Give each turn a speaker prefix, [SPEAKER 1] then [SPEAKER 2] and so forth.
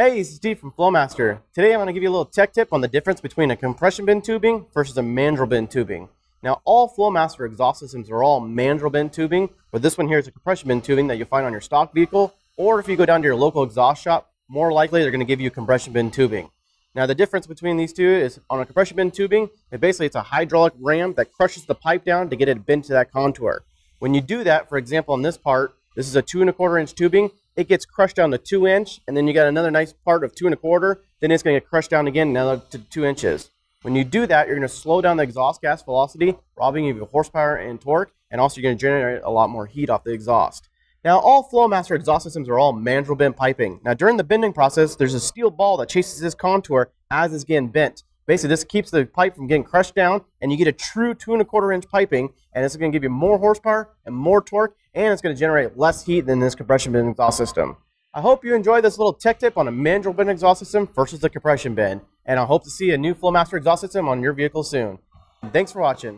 [SPEAKER 1] Hey, this is Steve from Flowmaster. Today I'm going to give you a little tech tip on the difference between a compression bent tubing versus a mandrel bent tubing. Now, all Flowmaster exhaust systems are all mandrel bent tubing, but this one here is a compression bent tubing that you'll find on your stock vehicle, or if you go down to your local exhaust shop, more likely they're going to give you compression bent tubing. Now, the difference between these two is on a compression bent tubing, it basically it's a hydraulic ram that crushes the pipe down to get it bent to that contour. When you do that, for example, on this part, this is a two and a quarter inch tubing it gets crushed down to two inch, and then you got another nice part of two and a quarter, then it's going to get crushed down again another to two inches. When you do that, you're going to slow down the exhaust gas velocity, robbing you of horsepower and torque, and also you're to generate a lot more heat off the exhaust. Now, all Flowmaster exhaust systems are all mandrel bent piping. Now, during the bending process, there's a steel ball that chases this contour as it's getting bent. Basically, this keeps the pipe from getting crushed down, and you get a true two and a quarter inch piping, and it's going to give you more horsepower and more torque, and it's going to generate less heat than this compression bent exhaust system. I hope you enjoyed this little tech tip on a mandrel bent exhaust system versus the compression bent, and I hope to see a new Flowmaster exhaust system on your vehicle soon. Thanks for watching.